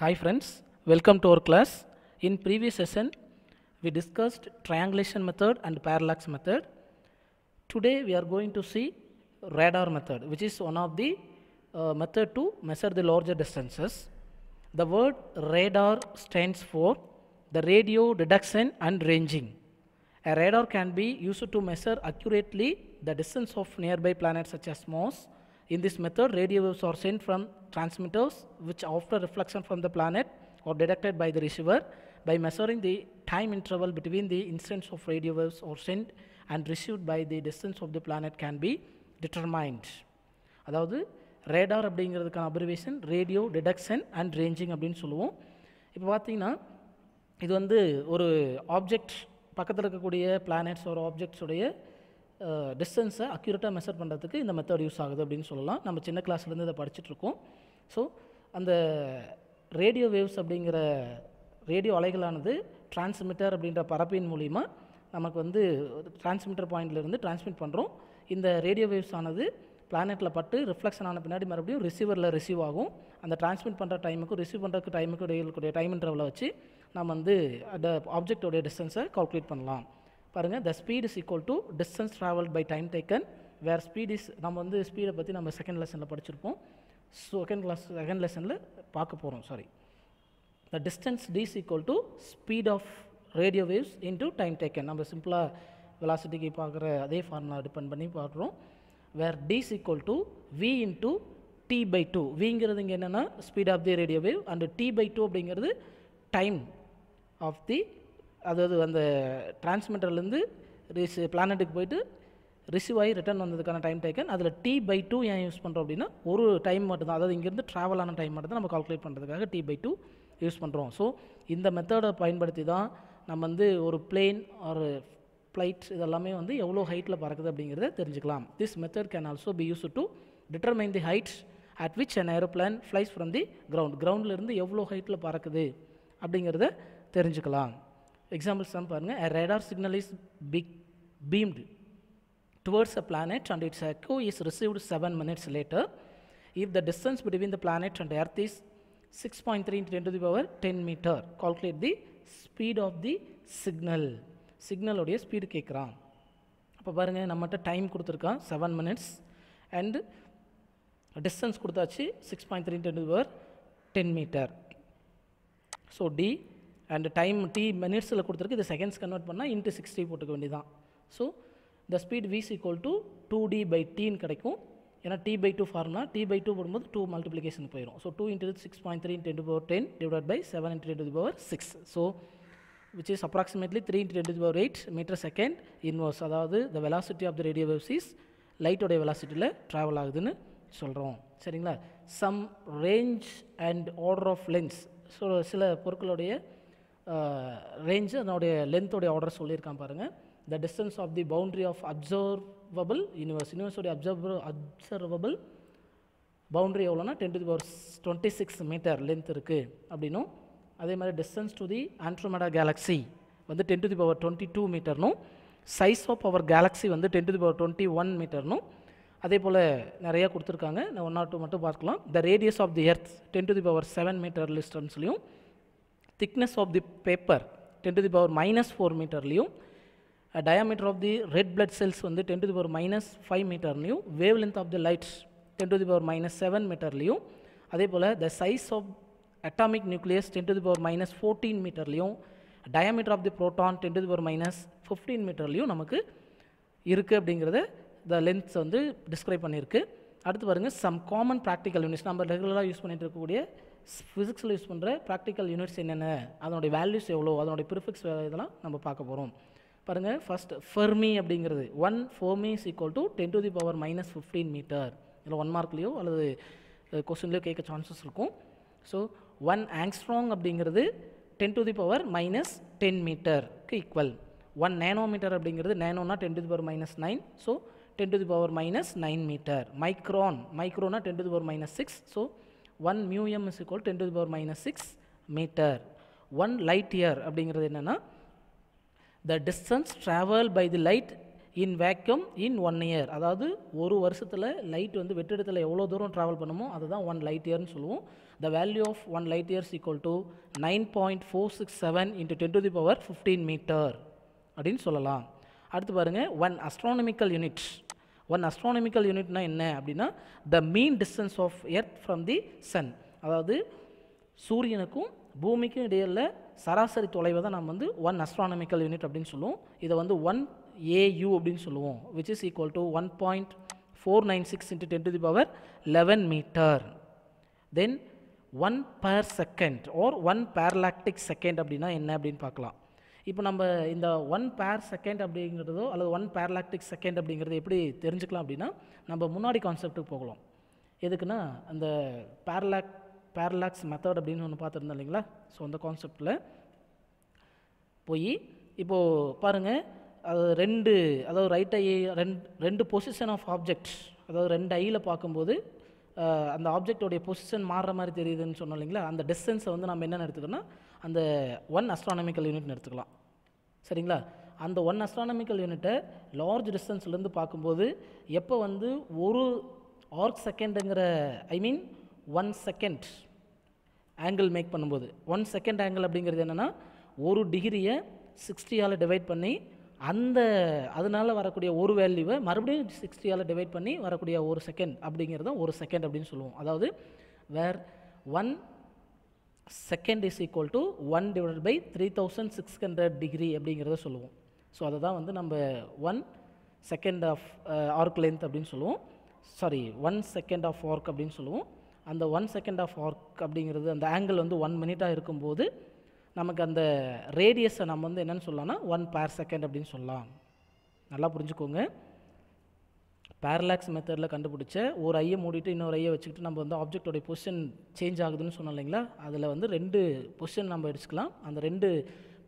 Hi friends, welcome to our class. In previous session, we discussed triangulation method and parallax method. Today we are going to see radar method, which is one of the uh, method to measure the larger distances. The word radar stands for the radio detection and ranging. A radar can be used to measure accurately the distance of nearby planets such as Mars. In this method, radio waves are sent from transmitters, which after reflection from the planet are detected by the receiver by measuring the time interval between the instance of radio waves or sent and received by the distance of the planet can be determined. அதாவது radar அப்படிங்கிறதுக்கான abbreviation radio detection and ranging அப்படின்னு சொல்லுவோம் இப்போ பார்த்தீங்கன்னா இது வந்து ஒரு object பக்கத்தில் இருக்கக்கூடிய பிளானட்ஸ் ஒரு ஆப்ஜெக்ட்ஸுடைய டிஸ்டன்ஸை அக்யூரேட்டாக மெஷர் பண்ணுறதுக்கு இந்த மெத்தட் யூஸ் ஆகுது அப்படின்னு சொல்லலாம் நம்ம சின்ன கிளாஸ்லேருந்து இதை படிச்சுட்ருக்கோம் ஸோ அந்த ரேடியோ வேவ்ஸ் அப்படிங்கிற ரேடியோ அலைகளானது டிரான்ஸ்மிட்டர் அப்படின்ற பரப்பின் மூலிமா நமக்கு வந்து டிரான்ஸ்மிட்டர் பாயிண்ட்லேருந்து டிரான்ஸ்மிட் பண்ணுறோம் இந்த ரேடியோ வேவ்ஸ் ஆனது பிளானெட்டில் பட்டு ரிஃப்ளெக்ஷன் ஆன பின்னாடி மறுபடியும் ரிசீவரில் ரிசீவ் ஆகும். அந்த டிரான்ஸ்மிட் பண்ணுற டைமுக்கும் ரிசீவ் பண்ணுறதுக்கு டைமுக்கும் இடையில் இருக்கக்கூடிய டைம் இன்டர்வலை வச்சு நம்ம வந்து அந்த ஆப்ஜெக்டோடைய டிஸ்டன்ஸை கால்குலேட் பண்ணலாம். பாருங்கள் the speed is equal to distance travel by time taken where speed is நம்ம வந்து ஸ்பீடை பற்றி நம்ம செகண்ட் லெசனில் படிச்சிருப்போம். செகண்ட் கிளாஸ் செகண்ட் லெசனில் பார்க்க போகிறோம் sorry the distance d is equal to speed of radio waves into time taken நம்ம சிம்பிளாக வெலாசிட்டிக்கு பார்க்குற அதே ஃபார்முலா டிபெண்ட் பண்ணி பார்க்குறோம். Where is equal to V into T by two விங்கிறது இங்கே என்னென்னா speed of the radio wave and T by two அப்படிங்கிறது டைம் ஆஃப் தி அதாவது அந்த டிரான்ஸ்மிட்டர்லேருந்து ரீஸ் பிளானட்டுக்கு போயிட்டு ரிசீவ் ஆகி ரிட்டர்ன் வந்ததுக்கான டைம் டேக்கன் அதில் டி பை டூ ஏன் யூஸ் பண்ணுறோம் அப்படின்னா ஒரு டைம் மட்டும் தான் அதாவது இங்கேருந்து ட்ராவல் ஆன டைம் மட்டும் தான் நம்ம கால்குலேட் பண்ணுறதுக்காக டி பை டூ யூஸ் பண்ணுறோம் ஸோ இந்த மெத்தடை பயன்படுத்தி தான் நம்ம வந்து ஒரு பிளேன் ஒரு ஃப்ளைட் இதெல்லாமே வந்து எவ்வளோ ஹைட்டில் பறக்குது அப்படிங்கிறத தெரிஞ்சுக்கலாம். This method can also be use to determine the height at which an aeroplane flies from the ground கிரவுண்ட்லேருந்து எவ்வளோ ஹைட்டில் பறக்குது அப்படிங்கிறத தெரிஞ்சுக்கலாம். எக்ஸாம்பிள்ஸ் தான் பாருங்கள் radar signal is pick beamed towards a planet and its echo is received 7 minutes later. If the distance between the planet and earth is 6.3 into 10 to the power 10 meter calculate the speed of the signal. சிக்னலோடைய speed கேட்குறான் அப்போ பாருங்கள் நம்மகிட்ட time கொடுத்துருக்கான் seven minutes and distance கொடுத்தாச்சு six point three ten power ten metre so D and time T மினிட்ஸில் கொடுத்துருக்கு இது செகண்ட்ஸ் கன்வெர்ட் பண்ணால் இன்ட்டு சிக்ஸ்டி போட்டுக்க வேண்டியதான் so the speed is equal to two D by டீன்னு கிடைக்கும். ஏன்னா டி பை டூ ஃபார்ம்னா டி பை டூ போடும்போது டூ மல்டிப்ளிகேஷன் போயிடும் so two into six point three ten to power ten divide by seven into ten to power six so which is approximately 3 into 10 to the power 8 meter அதாவது the velocity of the radio waves is லைட்டோடைய வெலாசிட்டியில் travel ஆகுதுன்னு சொல்கிறோம் சரிங்களா? Some range and order of lengths so சில பொருட்களுடைய range அதனுடைய லென்த்தோடைய order சொல்லியிருக்கான் பாருங்கள் the distance of the boundary of observable universe யூனிவர்ஸோடைய observe observable boundary எவ்வளோனா ten to the power twenty six metre length இருக்குது அப்படின்னும் அதே மாதிரி distance to the Andromeda galaxy வந்து ten to the power twenty two மீட்டர்னும் size of our galaxy வந்து ten to the power twenty one மீட்டர்னும் அதே போல் நிறையா கொடுத்துருக்காங்க. நான் ஒன் ஆர் டூ மட்டும் பார்க்கலாம். The radius of the earth ten to the power seven metre டிஸ்டன்ஸ்லையும் thickness of the paper ten to the power minus four மீட்டர்லையும் diameter of the red blood cells வந்து ten to the power minus five மீட்டர்லையும் wavelength of the lights ten to the power minus seven மீட்டர்லேயும் அதே போல் the size of atomic nucleus ten to the power minus fourteen மீட்டர்லையும் diameter of the proton ten to the power minus fifteen மீட்டர்லையும் நமக்கு இருக்குது அப்படிங்கிறத த lengths வந்து describe பண்ணியிருக்கு. அடுத்து பாருங்கள் some common practical units நம்ம ரெகுலராக யூஸ் பண்ணிட்டு இருக்கக்கூடிய ஃபிசிக்ஸில் யூஸ் பண்ணுற ப்ராக்டிக்கல் யூனிட்ஸ் என்னென்ன? அதனுடைய வேல்யூஸ் எவ்வளோ அதனுடைய ப்ரிஃபிக்ஸ் இதெல்லாம் நம்ம பார்க்க போகிறோம் பாருங்கள் ஃபஸ்ட் ஃபெர்மி அப்படிங்கிறது. One fermi is equal to ten to the power minus fifteen metre இல்லை ஒன் மார்க்லேயோ அல்லது கொஸ்டின்லேயோ கேட்க சான்சஸ் இருக்கும். ஸோ ஒன் ஆங்ஸ்ட்ராங் அப்படிங்கிறது ten to the power minus ten மீட்டருக்கு ஈக்குவல் ஒன் நேனோமீட்டர் அப்படிங்கிறது நேனோனா ten to the power minus nine so ten to the power minus nine metre micron மைக்ரோனா ten to the power minus six so one mu m is equal ten to the power minus six metre one light year அப்படிங்கிறது என்னென்னா the distance travel by the light in vacuum in one year அதாவது ஒரு வருஷத்தில் light வந்து வெற்றிடத்தில் எவ்வளோ தூரம் travel பண்ணுமோ அதுதான் ஒன் லைட் இயர்னு சொல்லுவோம். The value of one light years equal to nine point four six seven into ten to the power fifteen metre அப்படின்னு சொல்லலாம். அடுத்து பாருங்கள் one astronomical unit one astronomical யூனிட்னா என்ன அப்படின்னா the mean distance of earth from the sun அதாவது சூரியனுக்கும் பூமிக்கும் இடையில சராசரி தொலைவை தான் நம்ம வந்து ஒன் அஸ்ட்ரானமிக்கல் யூனிட் அப்படின்னு சொல்லுவோம். இதை வந்து ஒன் ஏயு அப்படின்னு சொல்லுவோம் which is equal to one point four nine six into ten to the power eleven metre then one par second or one parallactic second அப்படின்னா என்ன அப்படின்னு பார்க்கலாம். இப்போ நம்ம இந்த ஒன் பேர் செகண்ட் அப்படிங்கிறதோ அல்லது ஒன் பேரலாக்டிக் செகண்ட் அப்படிங்கிறது எப்படி தெரிஞ்சுக்கலாம் அப்படின்னா நம்ம முன்னாடி கான்செப்ட்டுக்கு போகலாம். எதுக்குன்னா அந்த பேரலாக் பேரலாக்ஸ் மெத்தட் அப்படின்னு ஒன்று பார்த்துருந்தோம் இல்லைங்களா? ஸோ அந்த கான்செப்டில் போய் இப்போது பாருங்கள் அது ரெண்டு அதாவது ரைட் ஐ ரெண்டு ரெண்டு பொசிஷன் ஆஃப் ஆப்ஜெக்ட் அதாவது ரெண்டு ஐயில் பார்க்கும்போது அந்த ஆப்ஜெக்டோடைய பொசிஷன் மாறுற மாதிரி தெரியுதுன்னு சொன்னோம் இல்லைங்களா? அந்த டிஸ்டன்ஸை வந்து நம்ம என்ன எடுத்துக்கணும்னா அந்த ஒன் அஸ்ட்ரானமிக்கல் யூனிட்னு எடுத்துக்கலாம். சரிங்களா? அந்த ஒன் அஸ்ட்ரானமிக்கல் யூனிட்டை லார்ஜ் டிஸ்டன்ஸ்லேருந்து பார்க்கும்போது எப்போ வந்து ஒரு arc செகண்டுங்கிற I mean one second angle make பண்ணும்போது. ஒன் செகண்ட் ஆங்கிள் அப்படிங்கிறது என்னென்னா ஒரு டிகிரியை சிக்ஸ்டியால் டிவைட் பண்ணி அந்த அதனால் வரக்கூடிய ஒரு வேல்யூவை மறுபடியும் சிக்ஸ்டியால் டிவைட் பண்ணி வரக்கூடிய ஒரு செகண்ட் அப்படிங்கிறது ஒரு செகண்ட் அப்படின்னு சொல்லுவோம். அதாவது where one second is equal to one divide by three thousand six hundred degree அப்படிங்கிறத சொல்லுவோம். ஸோ அதை தான் வந்து நம்ம one second of arc length அப்படின்னு சொல்லுவோம். Sorry one second of arc அப்படின்னு சொல்லுவோம். அந்த ஒன் செகண்ட் ஆஃப் ஆர்க் அப்படிங்கிறது அந்த ஆங்கிள் வந்து ஒன் மினிட்டாக இருக்கும்போது நமக்கு அந்த ரேடியஸை நம்ம வந்து என்னென்னு சொல்லலாம்னா ஒன் பேர் செகண்ட் அப்படின்னு சொல்லலாம். நல்லா புரிஞ்சுக்கோங்க. பேரலாக்ஸ் மெத்தடில் கண்டுபிடிச்ச ஒரு ஐயை மூடிட்டு இன்னொரு ஐயை வச்சுக்கிட்டு நம்ம வந்து ஆப்ஜெக்டோடைய பொசிஷன் சேஞ்ச் ஆகுதுன்னு சொன்னோம் இல்லைங்களா? அதில் வந்து ரெண்டு பொசிஷன் நம்ம எடுத்துக்கலாம். அந்த ரெண்டு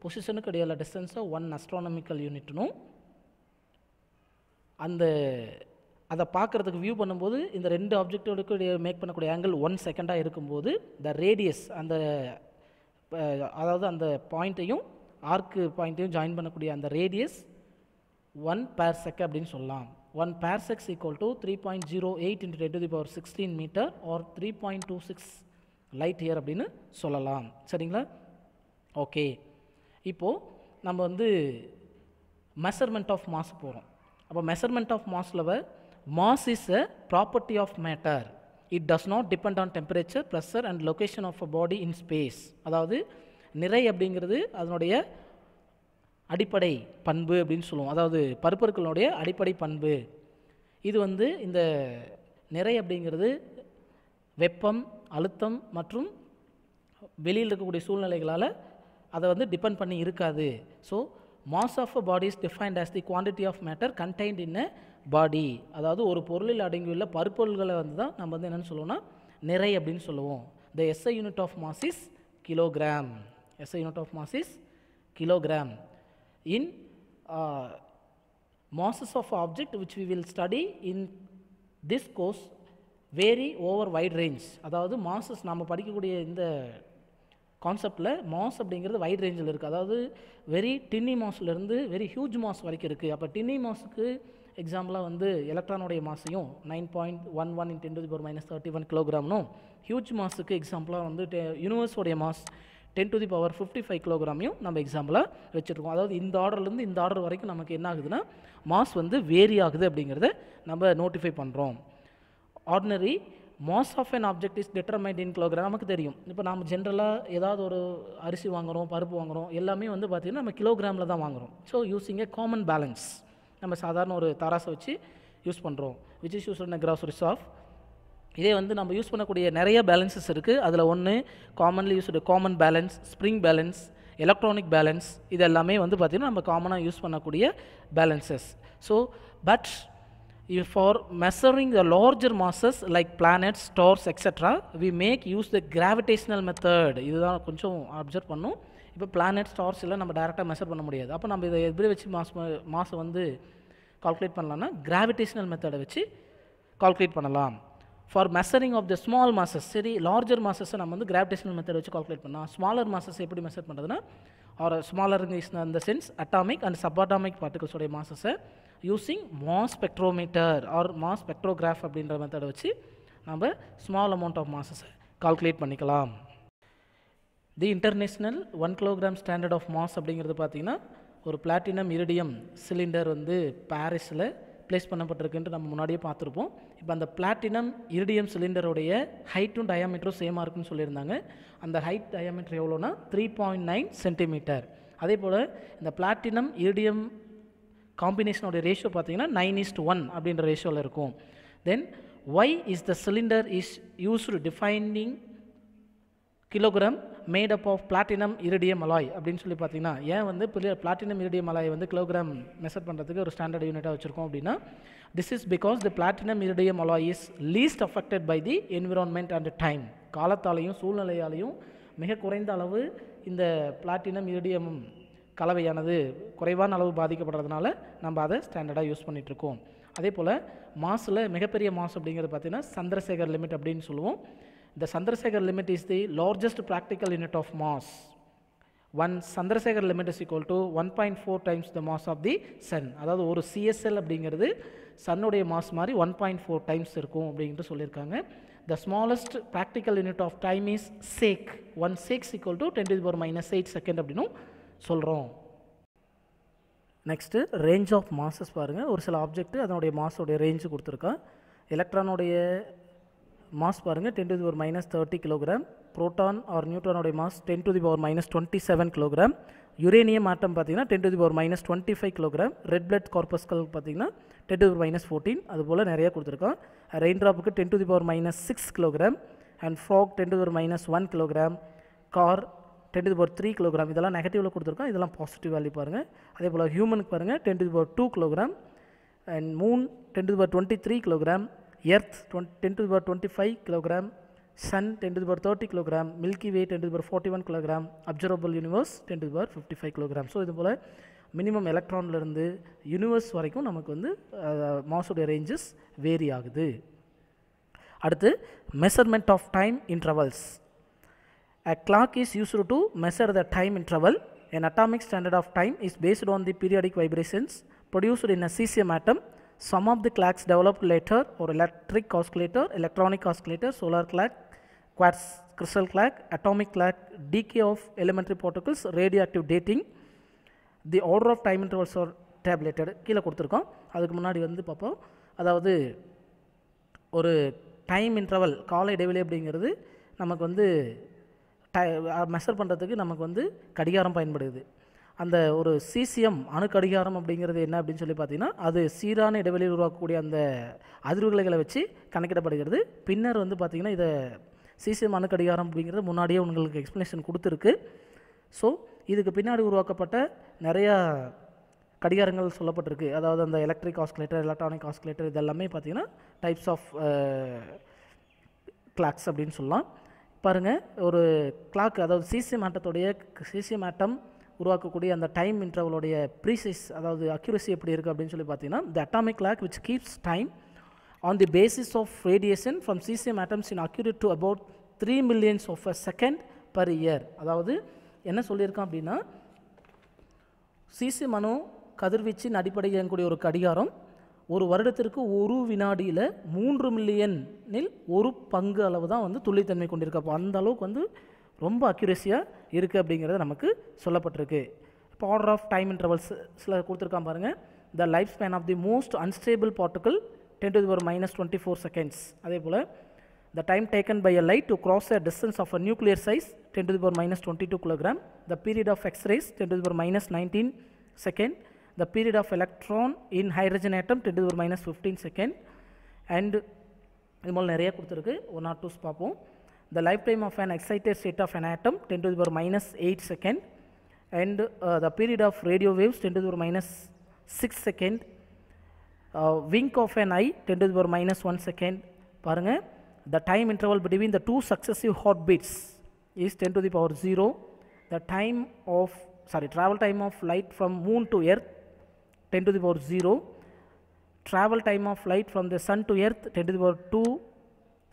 பொசிஷனுக்கு இடையில டிஸ்டன்ஸை ஒன் அஸ்ட்ரானமிக்கல் யூனிட்னும் அந்த அதை பார்க்குறதுக்கு வியூ பண்ணும்போது இந்த ரெண்டு ஆப்ஜெக்டோடுக்கு மேக் பண்ணக்கூடிய ஆங்கிள் ஒன் செகண்டாக இருக்கும்போது த ரேடியஸ் அந்த அதாவது அந்த பாயிண்ட்டையும் ஆர்க்கு பாயிண்ட்டையும் ஜாயின் பண்ணக்கூடிய அந்த ரேடியஸ் ஒன் பேர் செக் அப்படின்னு சொல்லலாம். One parsec equal to three point zero eight into ten to the power sixteen metre or three point two six light year அப்படின்னு சொல்லலாம். சரிங்களா? ஓகே இப்போது நம்ம வந்து மெஷர்மெண்ட் ஆஃப் மாஸ் போகிறோம் அப்போ measurement of mass level mass is a property of matter it does not depend on temperature pressure and location of a body in space அதாவது நிறை அப்படிங்கிறது அதனுடைய அடிப்படை பண்பு அப்படின்னு சொல்லுவோம். அதாவது பருப்பொருட்களுடைய அடிப்படை பண்பு. இது வந்து இந்த நிறை அப்படிங்கிறது வெப்பம் அழுத்தம் மற்றும் வெளியில் இருக்கக்கூடிய சூழ்நிலைகளால் அதை வந்து டிபெண்ட் பண்ணி இருக்காது. So mass of a body is defined as the quantity of matter contained in a body அதாவது ஒரு பொருளில் அடங்கியுள்ள பருப்பொருள்களை வந்து தான் நம்ம வந்து என்னென்னு சொல்லுவோம்னா நிறை அப்படின்னு சொல்லுவோம். The SI unit of mass is kilogram SI unit of mass is kilogram in masses of object which we will study in this course vary over wide range. அதாவது மாசஸ் நம்ம படிக்கக்கூடிய இந்த கான்செப்டில் மாஸ் அப்படிங்கிறது வைட் ரேஞ்சில் இருக்குது அதாவது very tiny மாஸ்லேருந்து வெரி ஹியூஜ் மாஸ் வரைக்கும் இருக்குது அப்போ டின்னி மாஸுக்கு எக்ஸாம்பிளாக வந்து எலக்ட்ரானுடைய மாசையும் nine point one one in ten to power minus thirty one கிலோகிராம்னும் huge மாஸுக்கு எக்ஸாம்பிளாக வந்து the யூனிவர்ஸோடைய mass ten to the power fifty five கிலோகிராமையும் நம்ம எக்ஸாம்பிளாக வச்சுருக்கோம். அதாவது இந்த ஆர்டர்லேருந்து இந்த ஆர்டர் வரைக்கும் நமக்கு என்ன ஆகுதுன்னா மாஸ் வந்து வேரி ஆகுது அப்படிங்கிறத நம்ம நோட்டிஃபை பண்ணுறோம் ordinary mass of an object is determined in kilogram நமக்கு தெரியும். இப்போ நம்ம ஜென்ரலாக ஏதாவது ஒரு அரிசி வாங்குகிறோம் பருப்பு வாங்குகிறோம் எல்லாமே வந்து பார்த்திங்கன்னா நம்ம கிலோகிராமில் தான் வாங்குகிறோம் so using a common balance நம்ம சாதாரண ஒரு தராசை வச்சு யூஸ் பண்ணுறோம் which is use in groceries of இதே வந்து நம்ம யூஸ் பண்ணக்கூடிய நிறைய பேலன்சஸ் இருக்குது அதில் ஒன்று commonly used common balance spring balance electronic balance இது எல்லாமே வந்து பார்த்திங்கன்னா நம்ம காமனாக யூஸ் பண்ணக்கூடிய balances so but for measuring the larger masses like planets stars etcetera we make use the gravitational method இதுதான் கொஞ்சம் அப்சர்வ் பண்ணும். இப்போ பிளானட் ஸ்டார்ஸ் எல்லாம் நம்ம டேரெக்டாக மெஷர் பண்ண முடியாது. அப்போ நம்ம இதை எப்படி வச்சு மாஸ் மாசை வந்து கால்குலேட் பண்ணலாம்னா கிராவிடேஷனல் மெத்தடை வச்சு கால்குலேட் பண்ணலாம். For measuring of the small masses சரி லார்ஜர் மாசஸை நம்ம வந்து கிராவிடேஷனல் மெத்தட் வச்சு கால்குலேட் பண்ணலாம். ஸ்மாலர் மாசஸ் எப்படி மெஷர் பண்ணுறதுன்னா ஆர் ஸ்மாலர் இஸ் இந்த sense atomic and subatomic பார்ட்டிகல்ஸோடைய மாசஸை using mass spectrometer or mass spectrograph அப்படின்ற மெத்தடை வச்சு நம்ம ஸ்மால் அமௌண்ட் ஆஃப் மாசஸை கால்குலேட் பண்ணிக்கலாம். The international one kilogram standard of mass அப்படிங்கிறது பார்த்தீங்கன்னா ஒரு பிளாட்டினம் இரிடியம் சிலிண்டர் வந்து பாரிஸில் ப்ளேஸ் பண்ணப்பட்டிருக்குன்ட்டு நம்ம முன்னாடியே பார்த்துருப்போம். இப்போ அந்த பிளாட்டினம் இரிடியம் சிலிண்டருடைய ஹைட்டும் டயாமீட்டரும் சேமாக இருக்குன்னு சொல்லியிருந்தாங்க. அந்த ஹைட் டயாமீட்டர் எவ்வளோனா த்ரீ பாயிண்ட் நைன் சென்டிமீட்டர் அதே போல் இந்த பிளாட்டினம் இரிடியம் காம்பினேஷனுடைய ரேஷியோ பார்த்தீங்கன்னா நைன் இஸ்ட் ஒன் அப்படின்ற ரேஷியோவில் இருக்கும். Then why is the cylinder is used defining kilogram made up of platinum iridium alloy அப்படின்னு சொல்லி பார்த்தீங்கன்னா ஏன் வந்து பிளாட்டினம் இரிடியம் அலாய் வந்து கிலோகிராம் மெஷர் பண்ணுறதுக்கு ஒரு ஸ்டாண்டர்ட் யூனிட்டாக வச்சுருக்கோம் அப்படின்னா this is because the platinum iridium alloy is least affected by the environment and time காலத்தாலையும் சூழ்நிலையாலையும் மிக குறைந்த அளவு இந்த பிளாட்டினம் இரிடியம் கலவையானது குறைவான அளவு பாதிக்கப்படுறதுனால நம்ம அதை ஸ்டாண்டர்டாக யூஸ் பண்ணிகிட்ருக்கோம் அதே போல் மாஸில் மிகப்பெரிய மாஸ் அப்படிங்கிறது பார்த்தீங்கன்னா சந்திரசேகர் லிமிட் அப்படின்னு சொல்லுவோம். The Chandrasekhar limit is the largest practical unit of mass. One Chandrasekhar limit is equal to 1.4 times the mass of the sun. அதாவது ஒரு சிஎஸ்எல் அப்படிங்கிறது சன்னுடைய மாஸ் மாதிரி ஒன் பாயிண்ட் ஃபோர் டைம்ஸ் இருக்கும் அப்படின்ட்டு சொல்லியிருக்காங்க. The smallest practical unit of time is shake one six equal to ten to power minus eight second அப்படின்னும் சொல்கிறோம் நெக்ஸ்ட்டு ரேஞ்ச் ஆஃப் மாசஸ் பாருங்கள் ஒரு சில ஆப்ஜெக்ட் அதனுடைய மாஸோடைய ரேஞ்சு கொடுத்துருக்கா. எலக்ட்ரானுடைய மாஸ் பாருங்கள் ten to the power minus thirty kilogram proton or நியூட்ரானோடைய mass ten to the power minus twenty seven kilogram uranium atom பார்த்தீங்கன்னா ten to the power minus twenty five kilogram red blood கார்பஸ்கள் பார்த்தீங்கன்னா ten to the power minus fourteen அதுபோல் நிறைய கொடுத்துருக்கோம். Rain ட்ராப்புக்கு ten to the power minus six kilogram and frog ten to the power minus one kilogram car ten to the power three kilogram இதெல்லாம் நெகட்டிவில் கொடுத்துருக்கோம். இதெல்லாம் positive value பாருங்கள் அதே போல் ஹியூமனுக்கு பாருங்கள் ten to the power two kilogram and moon ten to the power twenty three kilogram earth twenty ten to power twenty five kilogram sun ten to power thirty kilogram milky way ten to power forty one kilogram observable universe ten to power fifty five kilogram so இது போல் minimum எலக்ட்ரான்லேருந்து universe வரைக்கும் நமக்கு வந்து மாஸுடைய ranges vary ஆகுது. அடுத்து measurement of time intervals a clock is used to measure the time interval An atomic standard of time is based on the periodic vibrations produced in a cesium atom. Some of the clocks developed later or electric oscillator, electronic oscillator, solar clock, quartz crystal clock, atomic clock, decay of elementary particles, radioactive dating. The order of time intervals are tabulated. கீழே கொடுத்துருக்கோம் அதுக்கு முன்னாடி வந்து பார்ப்போம் அதாவது ஒரு time interval கால இடைவெளி அப்படிங்கிறது நமக்கு வந்து டை மெஷர் பண்ணுறதுக்கு நமக்கு வந்து கடிகாரம் பயன்படுது அந்த ஒரு சிசிஎம் அணுக்கடிகாரம் அப்படிங்கிறது என்ன அப்படின்னு சொல்லி பார்த்தீங்கன்னா அது சீரான இடைவெளியில் உருவாக்கக்கூடிய அந்த அதிர்வுகளை வச்சு கணக்கிடப்படுகிறது. பின்னர் வந்து பார்த்திங்கன்னா இதை சிசிஎம் அணுக்கடிகாரம் அப்படிங்கிறது முன்னாடியே உங்களுக்கு எக்ஸ்ப்ளனேஷன் கொடுத்துருக்கு. ஸோ இதுக்கு பின்னாடி உருவாக்கப்பட்ட நிறையா கடிகாரங்கள் சொல்லப்பட்டிருக்கு. அதாவது அந்த எலக்ட்ரிக் ஆஸ்குலேட்டர் எலக்ட்ரானிக் ஆஸ்குலேட்டர் இதெல்லாமே பார்த்திங்கன்னா டைப்ஸ் ஆஃப் கிளாக்ஸ் அப்படின்னு சொல்லலாம். பாருங்கள் ஒரு கிளாக் அதாவது சிசிஎம் ஆட்டத்துடைய சிசிஎம் ஆட்டம் உருவாக்கக்கூடிய அந்த டைம் இன்டர்வலுடைய ப்ரீசைஸ் அதாவது அக்யூரசி எப்படி இருக்குது அப்படின்னு சொல்லி பார்த்தீங்கன்னா the atomic clock which keeps time on the basis of radiation from caesium atoms in accurate to about three millions of a second per year அதாவது என்ன சொல்லியிருக்கான் அப்படின்னா சிசி அணு கதிர்வீச்சின் அடிப்படையில் இயங்கக்கூடிய ஒரு கடிகாரம் ஒரு வருடத்திற்கு ஒரு வினாடியில் மூன்று மில்லியனில் ஒரு பங்கு அளவு தான் வந்து துல்லித்தன்மை கொண்டிருக்கு. அப்போ அந்த அளவுக்கு வந்து ரொம்ப அக்யூரஸியாக இருக்குது அப்படிங்கிறது நமக்கு சொல்லப்பட்டிருக்கு. இப்போ ஆர்டர் ஆஃப் டைம் இன்டர்வல்ஸ் சில கொடுத்துருக்கான் பாருங்கள் the life span of the most unstable particle ten to ஒரு மைனஸ் டுவெண்ட்டி ஃபோர் செகண்ட்ஸ் அதே போல் the time taken by a light to cross a distance of a nuclear size ten to power minus twenty two kilogram the period of X rays ten to power minus nineteen second the period of electron in hydrogen atom 10 to the minus 15 second. And இது மூலம் நிறைய கொடுத்துருக்கு. One or twos பார்ப்போம். the life time of an excited state of an atom ten to power minus eight second and the period of radio waves ten to power minus six second wink of an eye ten to power minus one second பாருங்கள் the time interval between the two successive heart beats is ten to the power zero the time of sorry travel time of light from moon to earth 10 to the power 0 travel time of light from the sun to earth 10 to the power 2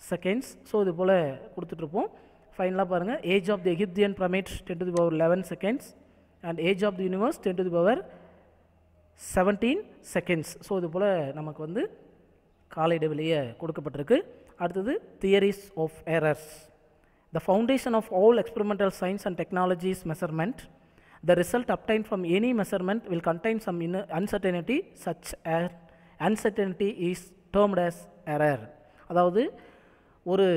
seconds so இது போல் கொடுத்துட்ருப்போம். ஃபைனலாக பாருங்கள் age of the Egyptian pyramid ten to the power eleven seconds and age of the universe ten to the power seventeen seconds so இது போல் நமக்கு வந்து கால இடைவெளியே கொடுக்கப்பட்டிருக்கு. அடுத்தது theories of errors the foundation of all experimental science and technologies measurement the result obtained from any measurement will contain some in uncertainty such uh uncertainty is termed as error. அதாவது ஒரு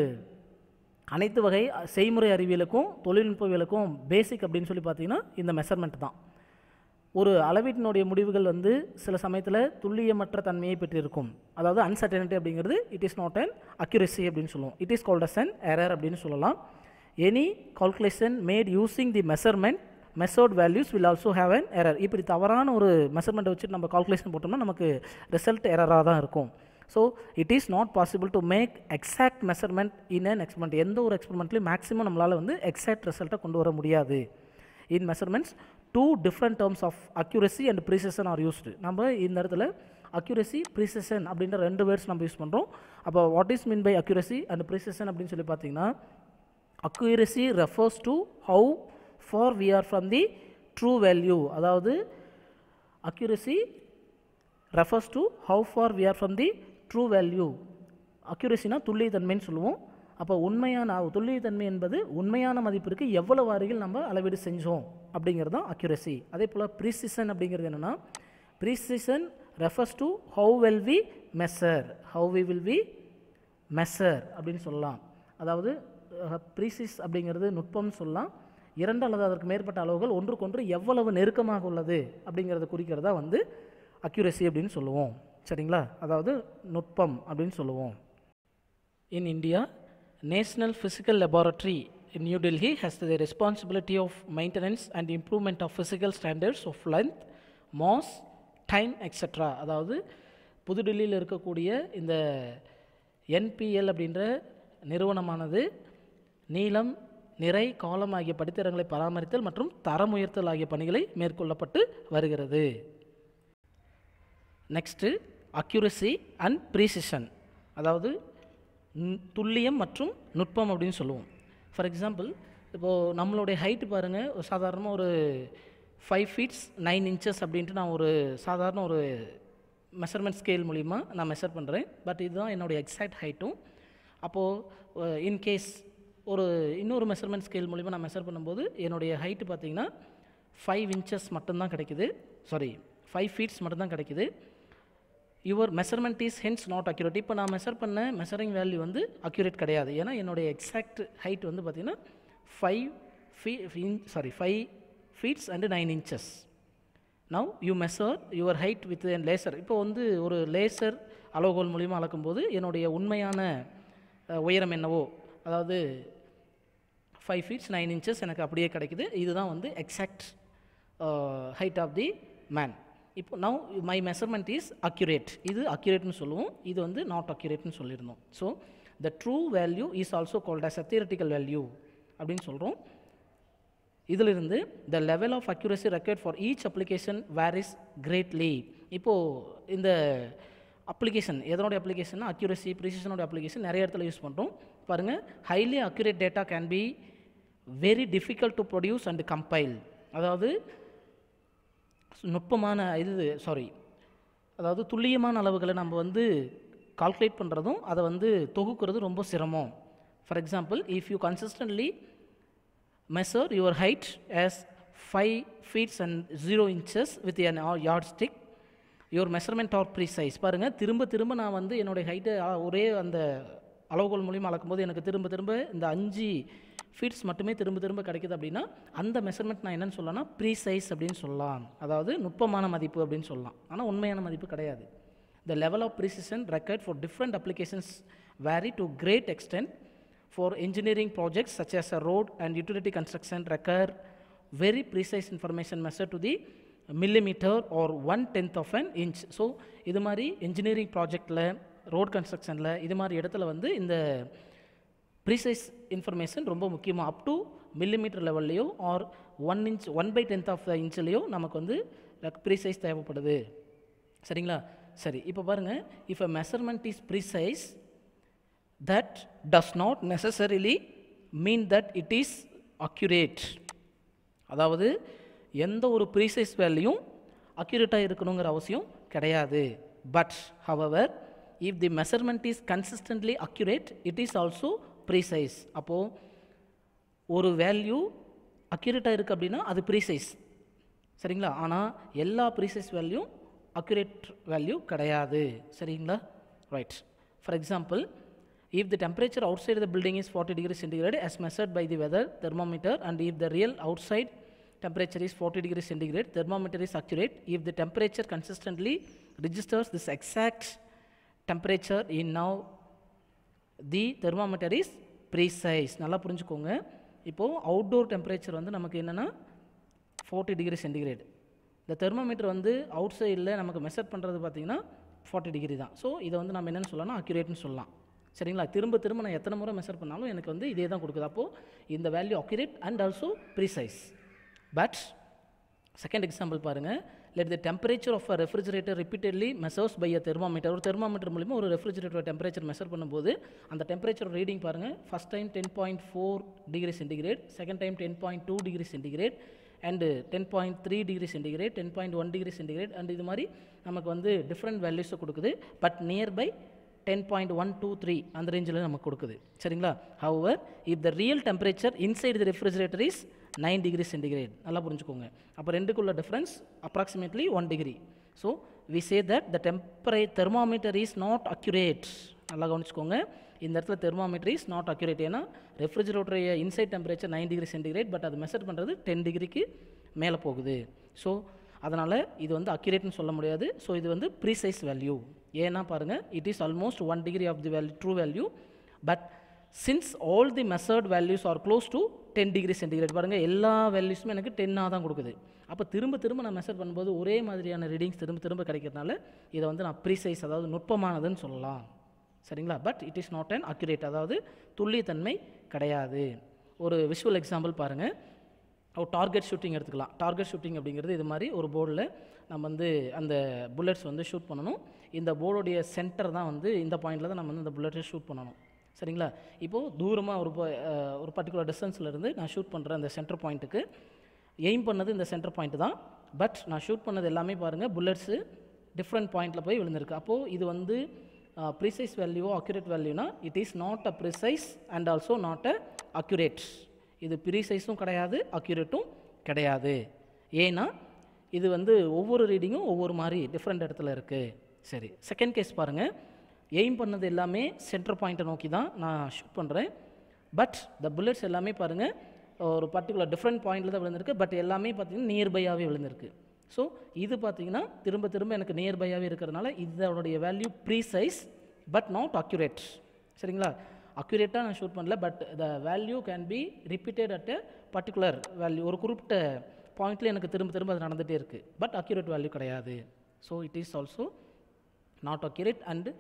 அனைத்து வகை செய்முறை அறிவியலுக்கும் தொழில்நுட்பவியலுக்கும் பேசிக் அப்படின்னு சொல்லி பார்த்தீங்கன்னா இந்த மெஷர்மெண்ட் தான். ஒரு அளவீட்டினுடைய முடிவுகள் வந்து சில சமயத்தில் துல்லியமற்ற தன்மையை பெற்றிருக்கும். அதாவது அன்சர்டனிட்டி அப்படிங்கிறது it is not an accuracy அப்படின்னு சொல்லுவோம். It is called as an error அப்படின்னு சொல்லலாம். Any calculation made using the measurement measured values will also have an error இப்படி தவறான ஒரு மெஷர்மெண்ட்டை வச்சுட்டு நம்ம கால்குலேஷன் போட்டோம்னா நமக்கு ரிசல்ட் எரராக தான் இருக்கும். So it is not possible to make exact measurement in an experiment எந்த ஒரு எக்ஸ்பெரிமெண்ட்லையும் மேக்ஸிமம் நம்மளால் வந்து எக்ஸாக்ட் ரிசல்ட்டை கொண்டு வர முடியாது. In measurements two different terms of accuracy and precision are used நம்ம இந்த இடத்துல அக்யூரசி ப்ரீசெஷன் அப்படின்ற ரெண்டு வேர்ட்ஸ் நம்ம யூஸ் பண்ணுறோம் அப்போ what is mean by accuracy and precision அப்படின்னு சொல்லி பார்த்தீங்கன்னா accuracy refers to how far we are from the true value அதாவது accuracy refers to how far we are from the true value அக்யூரசினா துல்லியத்தன்மைன்னு சொல்லுவோம். அப்போ உண்மையான துல்லியத்தன்மை என்பது உண்மையான மதிப்பிற்கு எவ்வளவு அருகில் நம்ம அளவீடு செஞ்சோம் அப்படிங்கிறது தான் அக்யூரசி அதே போல் ப்ரீசிசன் அப்படிங்கிறது என்னென்னா precision refers to how well we measure how we will we measure அப்படின்னு சொல்லலாம். அதாவது ப்ரீசிஸ் அப்படிங்கிறது நுட்பம்னு சொல்லலாம். இரண்டு அல்லது அதற்கு மேற்பட்ட அளவுகள் ஒன்றுக்கொன்று எவ்வளவு நெருக்கமாக உள்ளது அப்படிங்கிறத குறிக்கிறதா வந்து அக்யூரசி அப்படின்னு சொல்லுவோம். சரிங்களா? அதாவது நுட்பம் அப்படின்னு சொல்லுவோம். In India national physical laboratory in New Delhi has the responsibility of maintenance and improvement of physical standards of length, mass, time, etc. அதாவது புதுடில்லியில் இருக்கக்கூடிய இந்த என்பிஎல் அப்படின்ற நிறுவனமானது நீளம் நிறை காலம் ஆகிய படித்தரங்களை பராமரித்தல் மற்றும் தரம் உயர்த்தல் ஆகிய பணிகளை மேற்கொள்ளப்பட்டு வருகிறது. நெக்ஸ்ட்டு அக்யூரசி அண்ட் ப்ரீசிஷன் அதாவது துல்லியம் மற்றும் நுட்பம் அப்படின்னு சொல்லுவோம். ஃபார் எக்ஸாம்பிள் இப்போது நம்மளுடைய ஹைட்டு பாருங்கள் சாதாரணமாக ஒரு ஃபைவ் ஃபீட்ஸ் நைன் இன்ச்சஸ் அப்படின்ட்டு நான் ஒரு சாதாரண ஒரு மெஷர்மெண்ட் ஸ்கேல் மூலிமா நான் மெஷர் பண்ணுறேன் பட் இதுதான் என்னுடைய எக்ஸாக்ட் ஹைட்டும் அப்போது இன்கேஸ் ஒரு இன்னொரு மெஷர்மெண்ட் ஸ்கேல் மூலிமா நான் மெஷர் பண்ணும்போது என்னுடைய ஹைட்டு பார்த்தீங்கன்னா ஃபைவ் இன்ச்சஸ் மட்டும்தான் கிடைக்குது. சாரி ஃபைவ் ஃபீட்ஸ் மட்டும்தான் கிடைக்குது. Your measurement is hence not accurate இப்போ நான் மெஷர் பண்ண மெஷரிங் வேல்யூ வந்து அக்யூரேட் கிடையாது. ஏன்னா என்னுடைய எக்ஸாக்ட் ஹைட் வந்து பார்த்திங்கன்னா five fee sorry five feets and nine inches now you measure your height with an laser இப்போ வந்து ஒரு லேசர் அளவுகோல் மூலிமா அளக்கும்போது என்னுடைய உண்மையான உயரம் என்னவோ அதாவது ஃபைவ் ஃபீட்ஸ் நைன் இன்ச்சஸ் எனக்கு அப்படியே கிடைக்குது. இதுதான் வந்து exact height of the man இப்போ now my measurement is accurate இது அக்யூரேட்னு சொல்லுவோம். இது வந்து நாட் அக்யூரேட்னு சொல்லியிருந்தோம் so the true value is also called as a theoretical value அப்படின்னு சொல்கிறோம் இதிலிருந்து the level of accuracy record for each application where is greatly இப்போது இந்த அப்ளிகேஷன் எதனுடைய அப்ளிகேஷன் அக்யூரசி ப்ரிசிஷனோட அப்ளிகேஷன் நிறைய இடத்துல யூஸ் பண்ணுறோம் பாருங்கள் highly accurate data can be very difficult to produce and compile அதாவது நுட்பமான இது சாரி அதாவது துல்லியமான அளவுகளை நம்ம வந்து கால்குலேட் பண்ணுறதும் அதை வந்து தொகுக்கிறது ரொம்ப சிரமம். For example if you consistently measure your height as five feets and zero inches with an yardstick your measurement are precise பாருங்கள் திரும்ப திரும்ப நான் வந்து என்னுடைய ஹைட்டை ஒரே அந்த அளவுகோல் மூலியமாக அளக்கும்போது எனக்கு திரும்ப திரும்ப இந்த அஞ்சு ஃபீட்ஸ் மட்டுமே திரும்ப திரும்ப கிடைக்குது அப்படின்னா அந்த மெஷர்மெண்ட் நான் என்னென்னு சொல்லலாம்னா ப்ரீசைஸ் அப்படின்னு சொல்லலாம் அதாவது நுட்பமான மதிப்பு அப்படின்னு சொல்லலாம் ஆனால் உண்மையான மதிப்பு கிடையாது the level of precision record for different applications vary to great extent for engineering projects such as a road and utility construction recur very precise information measure to the millimetre or one tenth of an inch so இது மாதிரி engineering ப்ராஜெக்டில் road கன்ஸ்ட்ரக்ஷனில் இது மாதிரி இடத்துல வந்து இந்த precise information ரொம்ப முக்கியமாக up to millimetre லெவல்லையோ or one inch one by tenth of the இன்ச்லேயோ நமக்கு வந்து ப்ரீசைஸ் தேவைப்படுது. சரிங்களா? சரி இப்போ பாருங்கள் if a measurement is precise that does not necessarily mean that it is accurate அதாவது எந்த ஒரு ப்ரீசைஸ் வேல்யூம் அக்யூரேட்டாக இருக்கணுங்கிற அவசியம் கிடையாது. But however if the measurement is consistently accurate it is also precise அப்போது ஒரு வேல்யூ அக்யூரேட்டாக இருக்குது அப்படின்னா அது ப்ரீசைஸ் சரிங்களா ஆனால் எல்லா ப்ரீசைஸ் வேல்யூ அக்யூரேட் வேல்யூ கிடையாது சரிங்களா right for example if the temperature outside the building is forty degree centigrade as measured by the weather thermometer and if the real outside temperature is 40 degree centigrade, thermometer is accurate. If the temperature consistently registers this exact temperature in now the thermometer is precise நல்லா புரிஞ்சுக்கோங்க. இப்போது outdoor temperature வந்து நமக்கு என்னென்னா forty degree centigrade இந்த thermometer வந்து அவுட் சைடில் நமக்கு மெஷர் பண்ணுறது பார்த்தீங்கன்னா ஃபார்ட்டி டிகிரி தான். ஸோ இதை வந்து நம்ம என்னென்னு சொல்லலாம் அக்யூரேட்னு சொல்லலாம். சரிங்களா? திரும்ப திரும்ப நான் எத்தனை முறை மெஷர் பண்ணாலும் எனக்கு வந்து இதே தான் கொடுக்குது. அப்போது இந்த value accurate and also precise but second example பாருங்கள் let the temperature of a refrigerator repeatedly measures by a thermometer ஒரு தெர்மாமீட்டர் மூலிமா ஒரு ரெஃப்ரிஜரேட்டர் டெம்பரேச்சர் மெஷர் பண்ணும்போது அந்த டெம்பரேச்சர் ரீடிங் பாருங்கள் first time ten point four degree centigrade second time ten point two degree centigrade and ten point three degree centigrade ten point one degree centigrade and இது மாதிரி நமக்கு வந்து different வேல்யூஸை கொடுக்குது. But nearby ten point one two three அந்த ரேஞ்சில் நமக்கு கொடுக்குது. சரிங்களா? However if the real temperature inside the refrigerator is nine degree centigrade நல்லா புரிஞ்சுக்கோங்க. அப்போ ரெண்டுக்குள்ள difference approximately one degree so we say that the tempera thermometer is not accurate நல்லா கவனிச்சுக்கோங்க. இந்த இடத்துல தெர்மாமீட்டர் இஸ் நாட் அக்யூரேட் ஏன்னா ரெஃப்ரிஜரேட்டருடைய inside temperature nine degree centigrade but அது measure பண்ணுறது டென் டிகிரிக்கு மேலே போகுது. ஸோ அதனால் இது வந்து அக்யூரேட்னு சொல்ல முடியாது. ஸோ இது வந்து ப்ரீசைஸ் வேல்யூ ஏன்னா பாருங்கள் it is almost one degree off the value true value but since all the measured values are close to ten degree centigrade பாருங்கள் எல்லா வேல்யூஸுமே எனக்கு டென்னாக தான் கொடுக்குது. அப்போ திரும்ப திரும்ப நான் மெஷர் பண்ணும்போது ஒரே மாதிரியான ரீடிங்ஸ் திரும்ப திரும்ப கிடைக்கிறதுனால இதை வந்து நான் ப்ரீசைஸ் அதாவது நுட்பமானதுன்னு சொல்லலாம். சரிங்களா? But it is not an accurate அதாவது துல்லியத்தன்மை கிடையாது. ஒரு விஷுவல் எக்ஸாம்பிள் பாருங்கள் ஒரு டார்கெட் ஷூட்டிங் எடுத்துக்கலாம். டார்கெட் ஷூட்டிங் அப்படிங்கிறது இது மாதிரி ஒரு போர்டில் நம்ம வந்து அந்த புல்லட்ஸ் வந்து ஷூட் பண்ணணும். இந்த போர்டுடைய சென்டர் தான் வந்து இந்த பாயிண்டில் தான் நம்ம வந்து அந்த புல்லட்டை ஷூட் பண்ணணும். சரிங்களா? இப்போது தூரமாக ஒரு ஒரு பர்டிகுலர் டிஸ்டன்ஸ்லேருந்து நான் ஷூட் பண்ணுற அந்த சென்டர் பாயிண்ட்டுக்கு எய்ம் பண்ணது இந்த சென்டர் பாயிண்ட் தான். பட் நான் ஷூட் பண்ணது எல்லாமே பாருங்கள் புல்லட்ஸு டிஃப்ரெண்ட் பாயிண்டில் போய் விழுந்திருக்கு. அப்போது இது வந்து ப்ரிசைஸ் வேல்யூவோ accurate வேல்யூனா it is not a precise and also not a accurate இது ப்ரீசைஸும் கிடையாது அக்யூரேட்டும் கிடையாது. ஏன்னா இது வந்து ஒவ்வொரு ரீடிங்கும் ஒவ்வொரு மாதிரி டிஃப்ரெண்ட் இடத்துல இருக்குது சரி செகண்ட் கேஸ் பாருங்கள் எய்ம் பண்ணது எல்லாமே சென்டர் பாயிண்ட்டை நோக்கி தான் நான் ஷூட் பண்ணுறேன் பட் த புல்லட்ஸ் எல்லாமே பாருங்கள் ஒரு பர்டிகுலர் டிஃப்ரெண்ட் பாயிண்டில் தான் விழுந்திருக்கு. பட் எல்லாமே பார்த்திங்கன்னா நியர்பையாகவே விழுந்திருக்கு. ஸோ இது பார்த்தீங்கன்னா திரும்ப திரும்ப எனக்கு நியர்பையாகவே இருக்கிறதுனால இதனுடைய value precise but not accurate சரிங்களா? அக்யூரேட்டாக நான் ஷூட் பண்ணல but the value can be repeated at a particular value ஒரு குறிப்பிட்ட பாயிண்ட்டில் எனக்கு திரும்ப திரும்ப அது நடந்துகிட்டே இருக்குது பட் அக்யூரேட் வேல்யூ கிடையாது. So it is also not accurate and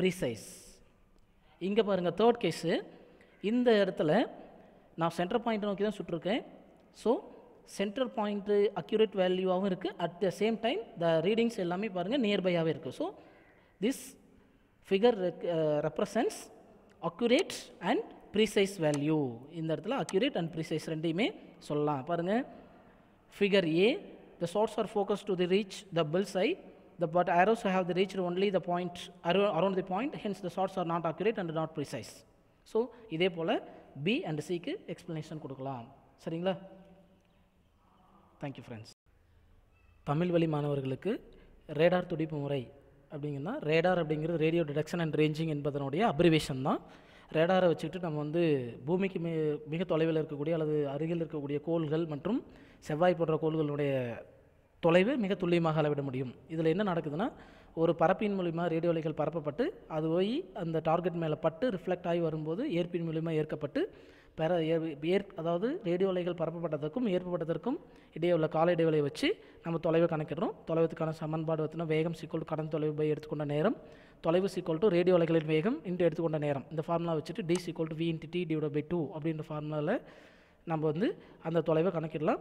precise இங்கே பாருங்கள் தேர்ட் கேஸு இந்த இடத்துல நான் சென்டர் பாயிண்ட் நோக்கி தான் சுட்டிருக்கேன். ஸோ சென்டர் பாயிண்ட்டு அக்யூரேட் வேல்யூவாகவும் இருக்குது at the same time the readings எல்லாமே பாருங்கள் நியர்பையாகவே இருக்குது so this figure represents accurate and precise value இந்த இடத்துல அக்யூரேட் அண்ட் ப்ரீசைஸ் ரெண்டையுமே சொல்லலாம். பாருங்கள் figure A the shots are focus to the reach the bull's eye the but arrows have the reached only the point around the point, hence the shots are not accurate and not precise. So இதே போல் B and சிக்கு explanation கொடுக்கலாம். சரிங்களா? Thank you friends Tamil வழி மாணவர்களுக்கு radar துடிப்பு முறை அப்படிங்கன்னா ரேடார் அப்படிங்கிறது ரேடியோ டிடெக்ஷன் அண்ட் ரேஞ்சிங் என்பதனுடைய அப்ரிவேஷன் தான். ரேடாரை வச்சுக்கிட்டு நம்ம வந்து பூமிக்கு மிக மிக தொலைவில் இருக்கக்கூடிய அல்லது அருகில் இருக்கக்கூடிய கோள்கள் மற்றும் செவ்வாய் போன்ற கோள்களுடைய தொலைவு மிக துல்லியமாக அளவிட முடியும். இதில் என்ன நடக்குதுன்னா ஒரு பரப்பின் மூலிமா ரேடியோ அலைகள் பரப்பப்பட்டு அது போய் அந்த டார்கெட் மேலே பட்டு ரிஃப்ளெக்ட் ஆகி வரும்போது ஏற்பின் மூலிமா ஏற்கப்பட்டு பெற ஏற் அதாவது ரேடியோ அலைகள் பரப்பப்பட்டதற்கும் ஏற்பட்டதற்கும் இடையே உள்ள கால இடைவெளியை வச்சு நம்ம தொலைவை கணக்கிடுறோம். தொலைவுக்கான சமன்பாடு பார்த்தீங்கன்னா வேகம் சிக்கல் கடன் தொலைவு பை எடுத்துக்கொண்ட நேரம் தொலைவு சிக்கல் டு ரேடியோ அலைகளின் வேகம் இன்ட்டு எடுத்துக்கொண்ட நேரம். இந்த ஃபார்முலா வச்சுட்டு D equal to V into T divide by two அப்படின்ற ஃபார்முலாவில் நம்ம வந்து அந்த தொலைவை கணக்கிடலாம்.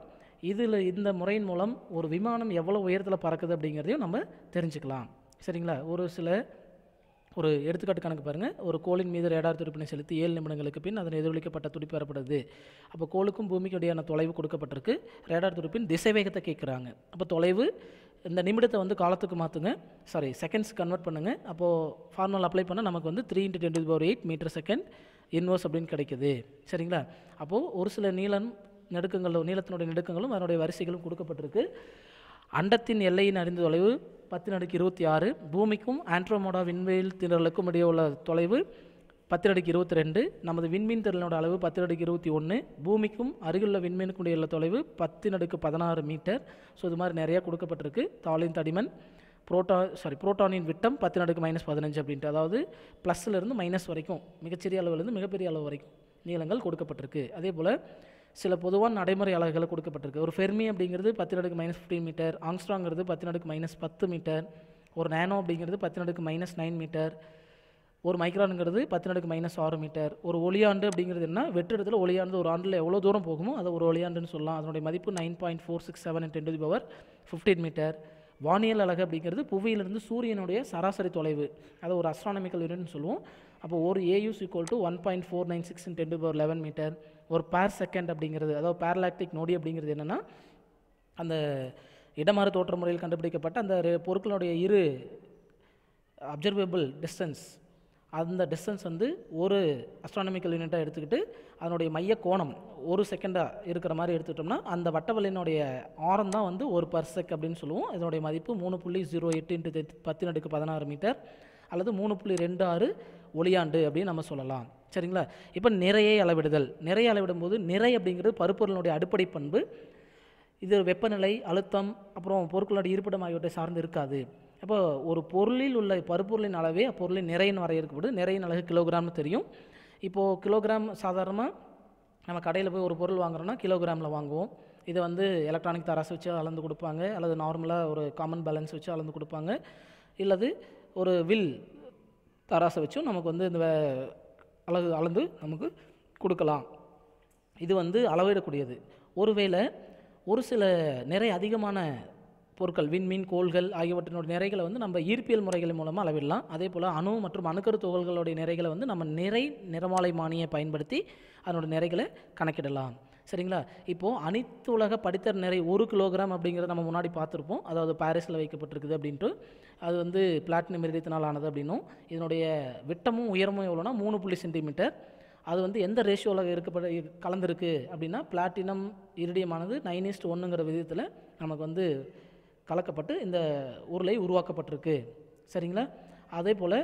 இதில் இந்த முறையின் மூலம் ஒரு விமானம் எவ்வளோ உயரத்தில் பறக்குது அப்படிங்கிறதையும் நம்ம தெரிஞ்சுக்கலாம். சரிங்களா? ஒரு சில ஒரு எடுத்துக்காட்டு கணக்கு பாருங்கள் ஒரு கோளின் மீது ரேடார் துடிப்பினை செலுத்தி ஏழு நிமிடங்களுக்கு பின் அதன் எதிரொலிக்கப்பட்ட துடிப்பு பெறப்படுது அப்போ கோளுக்கும் பூமிக்கும் இடையான தொலைவு கொடுக்கப்பட்டிருக்கு. ரேடார் துடிப்பின் திசை வேகத்தை கேட்குறாங்க. அப்போ தொலைவு இந்த நிமிடத்தை வந்து காலத்துக்கு மாற்றுங்க சாரி செகண்ட்ஸ் கன்வெர்ட் பண்ணுங்கள் அப்போது ஃபார்முலா அப்ளை பண்ணால் நமக்கு வந்து three into twenty power eight metre second inverse அப்படின்னு கிடைக்குது. சரிங்களா? அப்போது ஒரு சில நீளம் நெடுக்கங்களும் நீளத்தினுடைய நெடுக்கங்களும் அதனுடைய வரிசைகளும் கொடுக்கப்பட்டிருக்கு. அண்டத்தின் எல்லையின் அறிந்த தொலைவு பத்து நடுக்கு இருபத்தி ஆறு. பூமிக்கும் ஆண்ட்ரோமோடா விண்வெளி திரளுக்கும் இடையே உள்ள தொலைவு பத்து நடுக்கு இருபத்தி ரெண்டு. நமது விண்மீன் திறனோட அளவு பத்து நடுக்கு இருபத்தி ஒன்று. பூமிக்கும் அருகிலுள்ள விண்மீனுக்கும் இடையே உள்ள தொலைவு பத்து நடுக்கு பதினாறு மீட்டர். ஸோ இது மாதிரி நிறையா கொடுக்கப்பட்டிருக்கு. தாளின் தடிமன் புரோட்டா சாரி புரோட்டானின் விட்டம் பத்து நடுக்கு மைனஸ் பதினஞ்சு அப்படின்ட்டு. அதாவது ப்ளஸ்லேருந்து மைனஸ் வரைக்கும் மிகச்சிறிய அளவுலேருந்து மிகப்பெரிய அளவு வரைக்கும் நீளங்கள் கொடுக்கப்பட்டிருக்கு. அதே போல் சில பொதுவான நடைமுறை அலகுகளை கொடுக்கப்பட்டிருக்கு. ஒரு ஃபெர்மி அப்படிங்கிறது பத்து நடுக்கு மைனஸ் ஃபிஃப்டீன் மீட்டர் ஆங்ஸ்ட்ராங்கிறது பத்து நடுக்கு மைனஸ் பத்து மீட்டர் ஒரு நேனோ அப்படிங்கிறது பத்து நடுக்கு மைனஸ் நைன் மீட்டர் ஒரு மைக்ரானுங்கிறது பத்து நடுக்கு மைனஸ் ஆறு மீட்டர் ஒரு ஒளியாண்டு அப்படிங்கிறது என்ன வெற்றிடத்தில் ஒளியாண்டு ஒரு ஆண்டில் எவ்வளோ தூரம் போகுமோ அதை ஒரு ஒளியாண்டுன்னு சொல்லலாம். அதனுடைய மதிப்பு nine point four six seven ten to power fifteen metre வானியல் அலகு அப்படிங்கிறது புவியிலிருந்து சூரியனுடைய சராசரி தொலைவு. அதை ஒரு அஸ்ட்ரானமிக்கல் யூனிட்னு சொல்லுவோம். அப்போ ஒரு AUs equal to one point four nine six ten to power eleven metre ஒரு பேர் செகண்ட் அப்படிங்கிறது அதாவது பேரலாக்டிக் நொடி அப்படிங்கிறது என்னென்னா அந்த இடமாறு தோற்ற முறையில் கண்டுபிடிக்கப்பட்ட அந்த பொருட்களுடைய இரு அப்சர்வேபிள் டிஸ்டன்ஸ் அந்த டிஸ்டன்ஸ் வந்து ஒரு அஸ்ட்ரானமிக்கல் யூனிட்டாக எடுத்துக்கிட்டு அதனுடைய மைய கோணம் ஒரு செகண்டாக இருக்கிற மாதிரி எடுத்துக்கிட்டோம்னா அந்த வட்டவலினுடைய ஆரம் தான் வந்து ஒரு பர்செக் அப்படின்னு சொல்லுவோம். இதனுடைய மதிப்பு மூணு புள்ளி ஜீரோ எட்டு இன்ட்டு பத்து நடுக்கு பதினாறு மீட்டர் அல்லது மூணு புள்ளி ரெண்டு ஆறு ஒளியாண்டு அப்படின்னு நம்ம சொல்லலாம். சரிங்களா? இப்போ நிறையை அளவிடுதல். நிறை அளவிடும்போது நிறை அப்படிங்கிறது பருப்பொருளினுடைய அடிப்படை பண்பு. இது வெப்பநிலை அழுத்தம் அப்புறம் பொருட்களுடைய இருப்பிடம் ஆகியவற்றை சார்ந்து இருக்காது. அப்போ ஒரு பொருளில் உள்ள பருப்பொருளின் அளவே அப்பொருளின் நிறையின் வரையறுக்கப்படுது நிறையின் அளவு கிலோகிராம்னு தெரியும். இப்போது கிலோகிராம் சாதாரணமாக நம்ம கடையில் போய் ஒரு பொருள் வாங்குறோன்னா கிலோகிராமில் வாங்குவோம். இதை வந்து எலக்ட்ரானிக் தராசு வச்சு அளந்து கொடுப்பாங்க. அல்லது நார்மலாக ஒரு காமன் பேலன்ஸ் வச்சு அளந்து கொடுப்பாங்க. இல்லது ஒரு வில் தராசை வச்சும் நமக்கு வந்து இந்த அளவு அழகு அளந்து நமக்கு கொடுக்கலாம். இது வந்து அளவிடக்கூடியது. ஒருவேளை ஒரு சில நிறை அதிகமான பொருட்கள் விண்மீன் கோள்கள் ஆகியவற்றினுடைய நிறைகளை வந்து நம்ம ஈர்ப்பியல் முறைகள் மூலமாக அளவிடலாம். அதே போல் அணு மற்றும் அணுக்கரு துகள்களுடைய நிறைகளை வந்து நம்ம நிறை நிறமாலை மானியை பயன்படுத்தி அதனோட நிறைகளை கணக்கிடலாம். சரிங்களா? இப்போது அனைத்து உலக படித்தர் நிறை ஒரு கிலோகிராம் அப்படிங்கிறத நம்ம முன்னாடி பார்த்துருப்போம். அதாவது பாரிஸில் வைக்கப்பட்டிருக்குது அப்படின்ட்டு. அது வந்து பிளாட்டினம் இறுதியத்தினால் ஆனது அப்படின்னும். இதனுடைய விட்டமும் உயரமும் எவ்வளோனா மூணு புள்ளி சென்டிமீட்டர். அது வந்து எந்த ரேஷியோவில் இருக்கப்பட கலந்துருக்கு அப்படின்னா பிளாட்டினம் இரிடியமானது நைன் இஸ்ட் ஒன்றுங்கிற விதத்தில் நமக்கு வந்து கலக்கப்பட்டு இந்த உருளை உருவாக்கப்பட்டிருக்கு. சரிங்களா? அதே போல்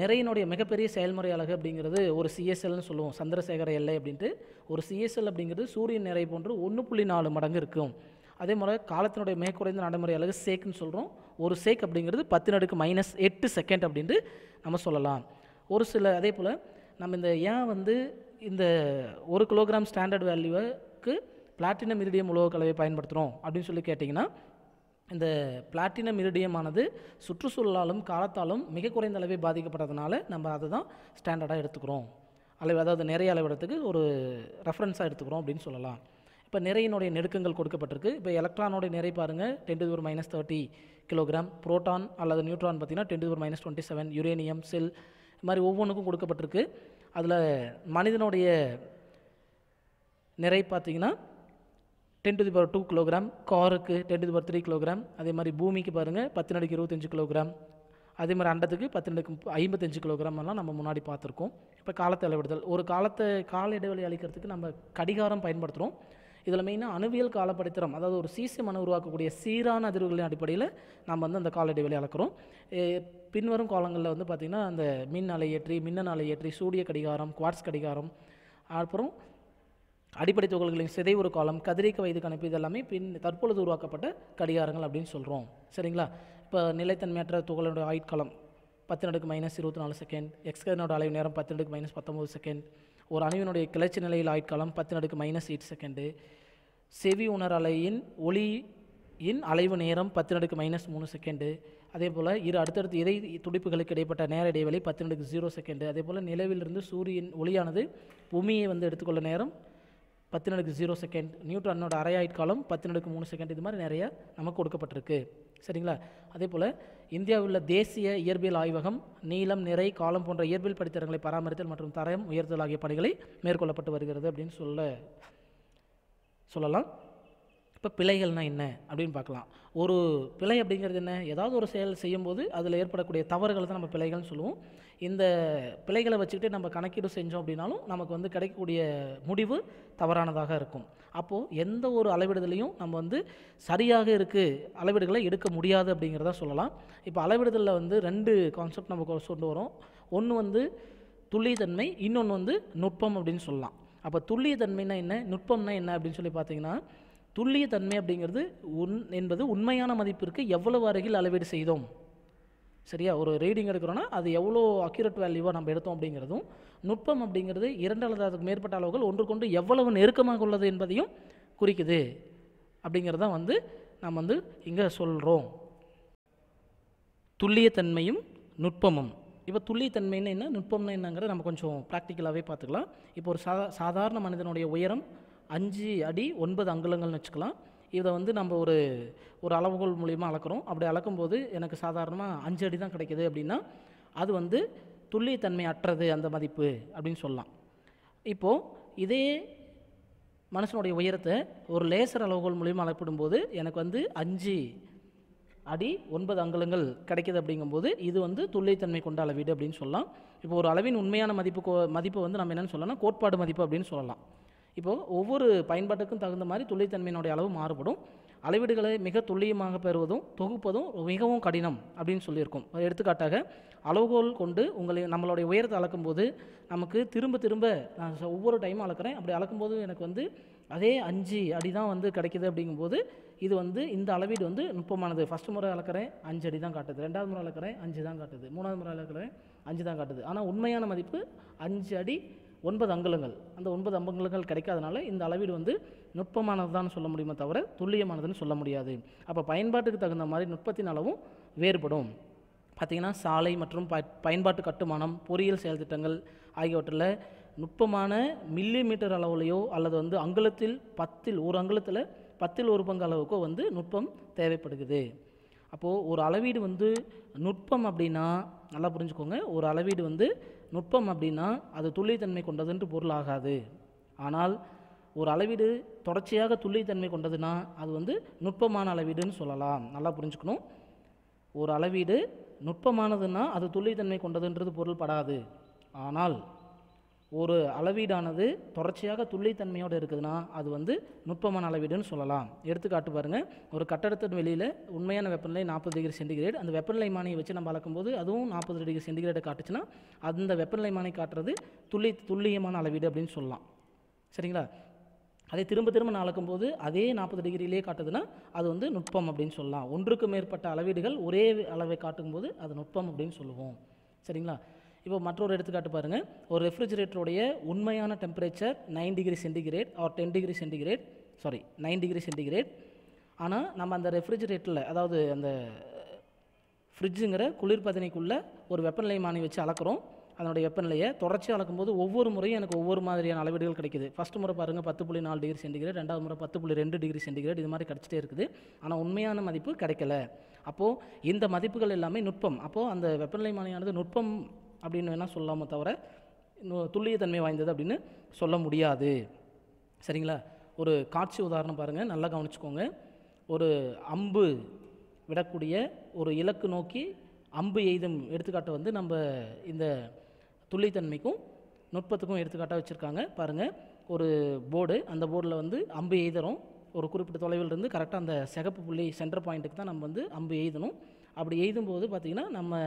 நிறையினுடைய மிகப்பெரிய செயல்முறை அழகு அப்படிங்கிறது ஒரு சிஎஸ்எல்னு சொல்லுவோம். சந்திரசேகர எல்லை அப்படின்ட்டு. ஒரு சிஎஸ்எல் அப்படிங்கிறது சூரியன் நிறை போன்று ஒன்று புள்ளி நாலு மடங்கு இருக்கும். அதே போல் காலத்தினுடைய மிக குறைந்த நடைமுறை அழகு சேக்குன்னு சொல்கிறோம் ஒரு சேக் அப்படிங்கிறது பத்து நடுக்கு மைனஸ் எட்டு செகண்ட் அப்படின்ட்டு நம்ம சொல்லலாம். ஒரு சில அதே போல் நம்ம இந்த ஏன் வந்து இந்த ஒரு கிலோகிராம் ஸ்டாண்டர்ட் வேல்யூவுக்கு பிளாட்டினம் இரிடியம் உலோக கலவை பயன்படுத்துகிறோம் அப்படின்னு சொல்லி கேட்டிங்கன்னா இந்த பிளாட்டினம் இரிடியமானது சுற்றுச்சூழலாலும் காலத்தாலும் மிக குறைந்த அளவே பாதிக்கப்படுறதுனால நம்ம அதை தான் ஸ்டாண்டர்டாக எடுத்துக்கிறோம். அளவு அதாவது நிறைய அளவிடத்துக்கு ஒரு ரெஃபரன்ஸாக எடுத்துக்கிறோம் அப்படின்னு சொல்லலாம். இப்போ நிறையினுடைய நெருக்கங்கள் கொடுக்கப்பட்டிருக்கு. இப்போ எலக்ட்ரானோடைய நிறை பாருங்கள் ten to minus thirty kilogram proton அல்லது நியூட்ரான் பார்த்திங்கன்னா ten to minus twenty seven uranium cell இது மாதிரி ஒவ்வொன்றுக்கும் கொடுக்கப்பட்டிருக்கு. அதில் மனிதனுடைய நிறை பார்த்தீங்கன்னா ten to the power two kilogram காருக்கு ten to the power three kilogram அதே மாதிரி பூமிக்கு பாருங்கள் பத்து நடுக்கு இருபத்தஞ்சு கிலோகிராம் அதே மாதிரி அண்டத்துக்கு பத்து நடிக்கு ஐம்பத்தஞ்சு கிலோகிராம் எல்லாம் நம்ம முன்னாடி பார்த்துருக்கோம். இப்போ காலத்தை அளவிடுதல். ஒரு காலத்தை கால இடைவெளி அளிக்கிறதுக்கு நம்ம கடிகாரம் பயன்படுத்துகிறோம் இதில் மெயினாக அணுவியல் காலப்படித்திரம் அதாவது ஒரு சீசி மனு உருவாக்கக்கூடிய சீரான அதிர்வுகளின் அடிப்படையில் நம்ம வந்து அந்த கால இடைவெளி அளக்கிறோம். பின்வரும் காலங்களில் வந்து பார்த்திங்கன்னா அந்த மின் அலையேற்றி மின்னணு அலையேற்றி சூரிய கடிகாரம் குவார்ட்ஸ் கடிகாரம் அப்புறம் அடிப்படை துகள்களின் சிதை ஒரு காலம் கதிரியக்க வயது கணிப்பு இதெல்லாமே பின் தற்பொழுது உருவாக்கப்பட்ட கடிகாரங்கள் அப்படின்னு சொல்கிறோம் சரிங்களா? இப்போ நிலைத்தன்மையற்ற துகளோட ஆயுட்காலம் பத்து நடுக்கு மைனஸ் இருபத்தி நாலு செகண்ட் எக்ஸ்கர்னோட அலைவு நேரம் பத்து நடுக்கு மைனஸ் பத்தொம்போது செகண்ட் ஒரு அணுவினுடைய கிளர்ச்சி நிலையில் ஆயுட்காலம் பத்து நடுக்கு மைனஸ் எயிட் செகண்டு செவி உணர் அலையின் ஒளியின் அலைவு நேரம் பத்து நடுக்கு மைனஸ் மூணு செகண்டு அதே போல் இரு அடுத்தடுத்து இறை துடிப்புகளுக்கு இடைப்பட்ட நேர இடைவெளி பத்து நடுக்கு ஜீரோ செகண்டு அதே போல் நிலவிலிருந்து சூரியன் ஒளியானது பூமியை வந்து எடுத்துக்கொள்ள நேரம் பத்து நடுக்கு ஜீரோ செகண்ட் நியூட்ரானோட அரை ஆயுட்காலம் பத்து நடுக்கு மூணு செகண்ட் இது மாதிரி நிறைய நமக்கு கொடுக்கப்பட்டிருக்கு. சரிங்களா? அதே போல் இந்தியாவில் உள்ள தேசிய இயற்பியல் ஆய்வகம் நீளம் நிறை காலம் போன்ற இயற்பியல் படித்தரங்களை பராமரித்தல் மற்றும் தரம் உயர்த்தல் ஆகிய பணிகளை மேற்கொள்ளப்பட்டு வருகிறது அப்படின்னு சொல்ல சொல்லலாம். இப்போ பிழைகள்னால் என்ன அப்படின்னு பார்க்கலாம். ஒரு பிழை அப்படிங்கிறது என்ன? ஏதாவது ஒரு செயல் செய்யும்போது அதில் ஏற்படக்கூடிய தவறுகளை தான் நம்ம பிழைகள்னு சொல்லுவோம். இந்த பிழைகளை வச்சுக்கிட்டு நம்ம கணக்கீடு செஞ்சோம் அப்படின்னாலும் நமக்கு வந்து கிடைக்கக்கூடிய முடிவு தவறானதாக இருக்கும். அப்போது எந்த ஒரு அளவிடுதலையும் நம்ம வந்து சரியாக இருக்குது அளவீடுகளை எடுக்க முடியாது அப்படிங்கிறத சொல்லலாம். இப்போ அளவிடுதலில் வந்து ரெண்டு கான்செப்ட் நம்ம கொண்டு வரோம். ஒன்று வந்து துல்லியத்தன்மை இன்னொன்று வந்து நுட்பம் அப்படின்னு சொல்லலாம். அப்போ துல்லியத்தன்மைனா என்ன நுட்பம்னா என்ன அப்படின்னு சொல்லி பார்த்தீங்கன்னா துல்லியத்தன்மை அப்படிங்கிறது உன் என்பது உண்மையான மதிப்பிற்கு எவ்வளவு அருகில் அளவீடு செய்தோம்? சரியா? ஒரு ரீடிங் எடுக்கிறோன்னா அது எவ்வளோ அக்யூரேட் வேல்யூவாக நம்ம எடுத்தோம் அப்படிங்கிறதும் நுட்பம் அப்படிங்கிறது இரண்டு அல்லது அதுக்கு மேற்பட்ட அளவுகள் ஒன்றுக்கொண்டு எவ்வளவு நெருக்கமாக உள்ளது என்பதையும் குறிக்குது. அப்படிங்கிறத வந்து நாம் வந்து இங்கே சொல்கிறோம் துல்லியத்தன்மையும் நுட்பமும். இப்போ துல்லியத்தன்மைன்னு என்ன? நுட்பம்னு என்னங்கிறத நம்ம கொஞ்சம் ப்ராக்டிக்கலாகவே பார்த்துக்கலாம். இப்போ ஒரு சாதா சாதாரண மனிதனுடைய உயரம் அஞ்சு அடி ஒன்பது அங்குலங்கள்னு வச்சுக்கலாம். இதை வந்து நம்ம ஒரு ஒரு அளவுகோல் மூலியமாக அளக்குறோம். அப்படி அளக்கும்போது எனக்கு சாதாரணமாக அஞ்சு அடி தான் கிடைக்கிது அப்படின்னா அது வந்து துல்லியத்தன்மை அற்றது அந்த மதிப்பு அப்படின்னு சொல்லலாம். இப்போது இதே மனுஷனுடைய உயரத்தை ஒரு லேசர் அளவுகோல் மூலியமாக அளப்பிடும்போது எனக்கு வந்து அஞ்சு அடி ஒன்பது அங்குலங்கள் கிடைக்கிது அப்படிங்கும்போது இது வந்து துல்லியத்தன்மை கொண்ட அளவீடு அப்படின்னு சொல்லலாம். இப்போ ஒரு அளவின் உண்மையான மதிப்பு கோ- வந்து நம்ம என்னென்னு சொல்லலாம் கோட்பாடு மதிப்பு அப்படின்னு சொல்லலாம். இப்போது ஒவ்வொரு பயன்பாட்டுக்கும் தகுந்த மாதிரி துல்லியத்தன்மையினுடைய அளவு மாறுபடும். அளவீடுகளை மிக துல்லியமாக பெறுவதும் தொகுப்பதும் மிகவும் கடினம் அப்படின்னு சொல்லியிருக்கும். எடுத்துக்காட்டாக அளவுகோல் கொண்டு உங்களை நம்மளுடைய உயரத்தை அளக்கும்போது நமக்கு திரும்ப திரும்ப நான் ஒவ்வொரு டைமும் அளக்குறேன். அப்படி அளக்கும்போது எனக்கு வந்து அதே அஞ்சு அடி தான் வந்து கிடைக்கிது அப்படிங்கும்போது இது வந்து இந்த அளவீடு வந்து நுட்பமானது. ஃபஸ்ட்டு முறை அளக்குறேன் அஞ்சு அடி தான் காட்டுது. ரெண்டாவது முறை அளக்குறேன் அஞ்சு தான் காட்டுது. மூணாவது முறை அளக்குறேன் அஞ்சு தான் காட்டுது. ஆனால் உண்மையான மதிப்பு அஞ்சு அடி ஒன்பது அங்குலங்கள். அந்த ஒன்பது அங்குலங்கள் கிடைக்காதனால இந்த அளவீடு வந்து நுட்பமானதுதான் சொல்ல முடியுமே தவிர துல்லியமானதுன்னு சொல்ல முடியாது. அப்போ பயன்பாட்டுக்கு தகுந்த மாதிரி நுட்பத்தின் அளவும் வேறுபடும். பார்த்திங்கன்னா சாலை மற்றும் ப பயன்பாட்டு கட்டுமானம் பொறியியல் செயல்திட்டங்கள் ஆகியவற்றில் நுட்பமான மில்லி மீட்டர் அளவுலையோ அல்லது வந்து அங்குலத்தில் பத்தில் ஒரு அங்குலத்தில் பத்தில் ஒரு பங்கு அளவுக்கோ வந்து நுட்பம் தேவைப்படுகிறது. அப்போது ஒரு அளவீடு வந்து நுட்பம் அப்படின்னா நல்லா புரிஞ்சுக்கோங்க. ஒரு அளவீடு வந்து நுட்பம் அப்படின்னா அது துல்லியத்தன்மை கொண்டதுன்ட்டு பொருள் ஆகாது. ஆனால் ஒரு அளவீடு தொடர்ச்சியாக துல்லியத்தன்மை கொண்டதுன்னா அது வந்து நுட்பமான அளவீடுன்னு சொல்லலாம். நல்லா புரிஞ்சுக்கணும். ஒரு அளவீடு நுட்பமானதுன்னா அது துல்லியத்தன்மை கொண்டதுன்றது பொருள் படாது ஆனால் ஒரு அளவீடானது தொடர்ச்சியாக துல்லியத்தன்மையோடு இருக்குதுன்னா அது வந்து நுட்பமான அளவீடுன்னு சொல்லலாம். எடுத்துக்காட்டு பாருங்கள் ஒரு கட்டடத்தின் வெளியில் உண்மையான வெப்பநிலை நாற்பது டிகிரி சென்டிகிரேட். அந்த வெப்பநிலை மானியை வச்சு நம்ம அளக்கும்போது அதுவும் நாற்பது டிகிரி சென்டிகிரேட் காட்டுச்சுன்னா அந்த வெப்பநிலை மானை காட்டுறது துல்லி துல்லியமான அளவீடு அப்படின்னு சொல்லலாம். சரிங்களா? அதை திரும்ப திரும்ப நான் அளக்கும்போது அதே நாற்பது டிகிரியிலே காட்டுதுன்னா அது வந்து நுட்பம் அப்படின்னு சொல்லலாம். ஒன்றுக்கு மேற்பட்ட அளவீடுகள் ஒரே அளவை காட்டும்போது அது நுட்பம் அப்படின்னு சொல்லுவோம். சரிங்களா? இப்போ மற்றொரு எடுத்துக்காட்டு பாருங்கள் ஒரு ரெஃப்ரிஜிரேட்டருடைய உண்மையான temperature nine degree centigrade or ten degree centigrade sorry nine degree centigrade ஆனால் நம்ம அந்த ரெஃப்ரிஜிரேட்டரில் அதாவது அந்த ஃப்ரிட்ஜுங்கிற குளிர்பதனைக்குள்ளே ஒரு வெப்பநிலை மானி வச்சு அளக்குறோம். அதனுடைய வெப்பநிலையை தொடர்ச்சி அளக்கும்போது ஒவ்வொரு முறையும் எனக்கு ஒவ்வொரு மாதிரியான அளவீடுகள் கிடைக்குது. ஃபஸ்ட் முறை பாருங்கள் பத்து புள்ளி நாலு டிகிரி சென்டிகிரேட் ரெண்டாவது முறை பத்து புள்ளி ரெண்டு டிகிரி சென்டிகிரேட் இது மாதிரி கிடச்சிட்டே இருக்குது. ஆனால் உண்மையான மதிப்பு கிடைக்கல. அப்போது இந்த மதிப்புகள் எல்லாமே நுட்பம். அப்போது அந்த வெப்பநிலை மானியானது நுட்பம் அப்படின்னு வேணால் சொல்லாமோ தவிர துல்லியத்தன்மை வாய்ந்தது அப்படின்னு சொல்ல முடியாது. சரிங்களா? ஒரு காட்சி உதாரணம் பாருங்கள் நல்லா கவனிச்சுக்கோங்க. ஒரு அம்பு விடக்கூடிய ஒரு இலக்கு நோக்கி அம்பு எய்தும் எடுத்துக்காட்டை வந்து நம்ம இந்த துல்லியத்தன்மைக்கும் நுட்பத்துக்கும் எடுத்துக்காட்டாக வச்சுருக்காங்க. பாருங்கள் ஒரு போர்டு அந்த போர்டில் வந்து அம்பு எய்தறோம். ஒரு குறிப்பிட்ட தொலைவில் இருந்து கரெக்டாக அந்த சிகப்பு புள்ளி சென்டர் பாயிண்ட்டுக்கு தான் நம்ம வந்து அம்பு எய்தணும். அப்படி எய்தும்போது பார்த்திங்கன்னா நம்ம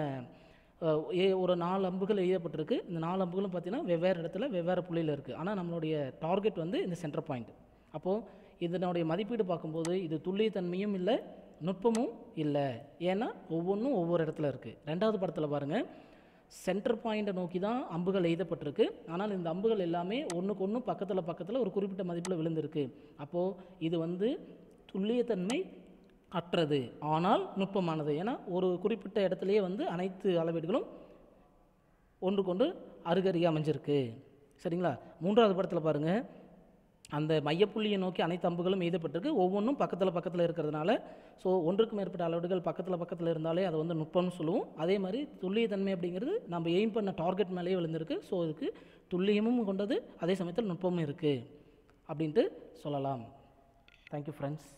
ஏ- ஒரு நாலு அம்புகள் எழுதப்பட்டிருக்கு. இந்த நாலு அம்புகளும் பார்த்திங்கன்னா வெவ்வேறு இடத்துல வெவ்வேறு புள்ளியில் இருக்குது ஆனால் நம்மளுடைய டார்கெட் வந்து இந்த சென்டர் பாயிண்ட் அப்போது இதனுடைய மதிப்பீடு பார்க்கும்போது இது துல்லியத்தன்மையும் இல்லை நுட்பமும் இல்லை. ஏன்னா ஒவ்வொன்றும் ஒவ்வொரு இடத்துல இருக்குது ரெண்டாவது படத்தில் பாருங்கள் சென்டர் பாயிண்ட்டை நோக்கி தான் அம்புகள் எய்தப்பட்டிருக்கு ஆனால் இந்த அம்புகள் எல்லாமே ஒன்றுக்கு ஒன்று பக்கத்தில் பக்கத்தில் ஒரு குறிப்பிட்ட மதிப்பில் விழுந்திருக்கு. அப்போது இது வந்து துல்லியத்தன்மை அற்றது ஆனால் நுட்பமானது. ஏன்னா ஒரு குறிப்பிட்ட இடத்துலையே வந்து அனைத்து அளவீடுகளும் ஒன்றுக்கொன்று அருகருகே அமைஞ்சிருக்கு. சரிங்களா? மூன்றாவது படத்தில் பாருங்கள் அந்த மையப்புள்ளியை நோக்கி அனைத்து அம்புகளும் எய்தப்பட்டிருக்கு. ஒவ்வொன்றும் பக்கத்தில் பக்கத்தில் இருக்கிறதுனால ஸோ ஒன்றுக்கு மேற்பட்ட அளவீடுகள் பக்கத்தில் பக்கத்தில் இருந்தாலே அதை வந்து நுட்பம்னு சொல்லுவோம். அதே மாதிரி துல்லியத்தன்மை அப்படிங்கிறது நம்ம எய்ம் பண்ண டார்கெட் மேலேயே விழுந்திருக்கு. ஸோ இதுக்கு துல்லியமும் கொண்டது அதே சமயத்தில் நுட்பமும் இருக்குது அப்படின்ட்டு சொல்லலாம். Thank you friends